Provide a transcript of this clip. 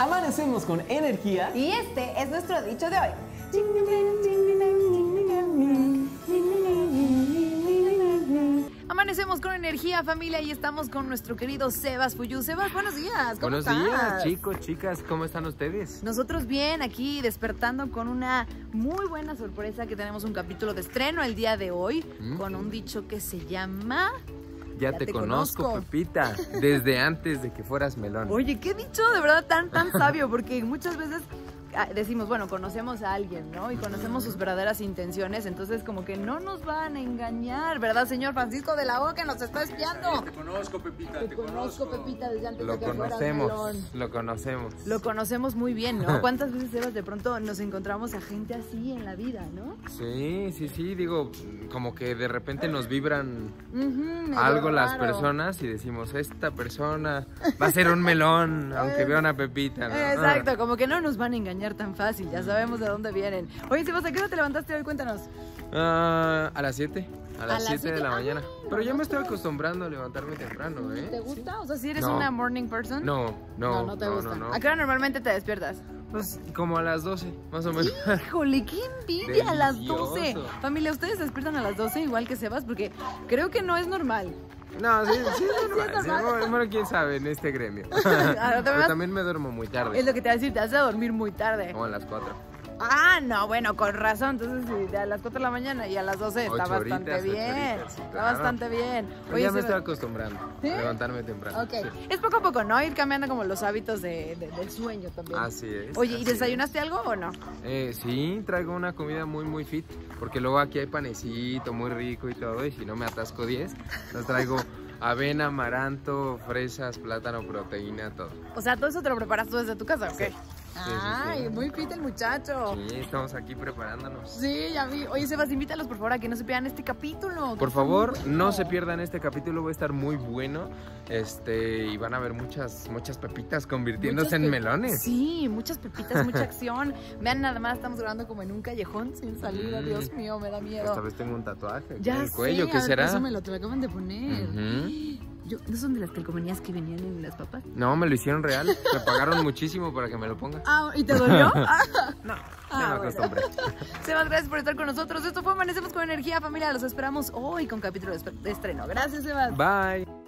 Amanecemos con energía. Y este es nuestro dicho de hoy. Amanecemos con energía, familia, y estamos con nuestro querido Sebas Fuyu. Sebas, buenos días. ¿Cómo Buenos estás? días, chicos, chicas, ¿cómo están ustedes? Nosotros bien, aquí despertando con una muy buena sorpresa que tenemos un capítulo de estreno el día de hoy Mm. con un dicho que se llama... Ya, Ya te, te conozco, conozco. Pepita, desde antes de que fueras melón. Oye, qué dicho de verdad tan, tan sabio, porque muchas veces decimos, bueno, conocemos a alguien, ¿no? Y conocemos sus verdaderas intenciones, entonces como que no nos van a engañar, ¿verdad, señor Francisco de la O que nos está espiando? Te conozco, Pepita, Te te, conozco, conozco. Pepita, desde antes Lo de que fueras conocemos, melón. lo conocemos. Lo conocemos muy bien, ¿no? ¿Cuántas veces, Sebas, de pronto nos encontramos a gente así en la vida, ¿no? Sí, sí, sí, digo, como que de repente nos vibran algo las raro. personas y decimos, esta persona va a ser un melón, aunque vea una Pepita, ¿no? Exacto, como que no nos van a engañar tan fácil, ya sabemos de dónde vienen. Oye, Sebas, ¿a qué hora te levantaste hoy? Cuéntanos. Ah, a las 7, a las las 7 siete? de la Ah, mañana. no, Pero ya no me estoy acostumbrando a levantarme temprano, ¿eh? ¿Te gusta? O sea, si eres No. una morning person. No, no, no, no te gusta. no, no. ¿A qué hora normalmente te despiertas? Pues como a las 12, más o menos. Híjole, qué envidia a las 12. Delicioso. Familia, ¿ustedes se despiertan a las 12 igual que Sebas? Porque creo que no es normal. No, sí, sí, es normal. es sí, bueno, bueno, quién sabe en este gremio. Pero también me duermo muy Es tarde, lo que te voy a decir, te hace dormir muy tarde. como a las 4. Ah, no, bueno, con razón. Entonces, a las 4 de la mañana y a las 12 está Ocho bastante horitas, bien. horitas, sí, Está bastante bien. Pero Oye, ya me estoy acostumbrando ¿Sí? a levantarme temprano. Ok, sí. es poco a poco, ¿no? Ir cambiando como los hábitos de- de- del sueño también. Así es. Oye, ¿y desayunaste algo o no? Eh, sí, traigo una comida muy, muy fit. Porque luego aquí hay panecito muy rico y todo. Y si no me atasco 10, los traigo avena, amaranto, fresas, plátano, proteína, todo. O sea, todo eso te lo preparas tú desde tu casa, ¿ok? Sí. Sí, Ay, sí. muy fit el muchacho. Sí, estamos aquí preparándonos. Sí, ya vi. Oye, Sebas, invítalos por favor a que no se pierdan este capítulo. Por favor, bueno. no se pierdan este capítulo, va a estar muy bueno. Este, y van a ver muchas, muchas pepitas convirtiéndose Muchas en melones. Sí, muchas pepitas, mucha acción. Vean, nada más estamos grabando como en un callejón sin salida. Mm. Dios mío, me da miedo. Esta vez tengo un tatuaje Ya en el cuello, ¿qué a ver, será? pásamelo, te lo acaban de poner. Ujú. Yo, ¿No son de las calcomanías que venían en las papas? No, me lo hicieron real. Me pagaron muchísimo para que me lo ponga. Ah, ¿y te dolió? Ah. No, ya Ah, me bueno. acostumbré. Sebas, gracias por estar con nosotros. Esto fue Amanecemos con Energía, familia. Los esperamos hoy con capítulo de estreno. Gracias, Sebas. Bye.